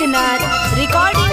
Siddhnath recording